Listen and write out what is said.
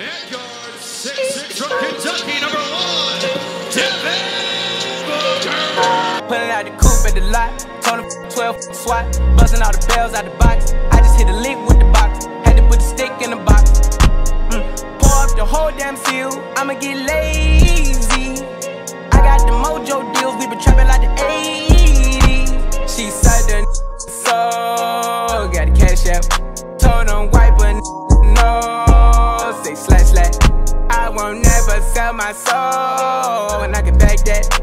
At. Pulling out the coupe at the lot, told him 12 swat, buzzing all the bells out the box. I just hit a lick with the box, had to put the stick in the box. Mm. Pour up the whole damn seal, I'ma get lazy. I got the mojo deals, we been trapping like the 80s. She said the so got the cash out. Told him wipe won't never sell my soul, and I can back that.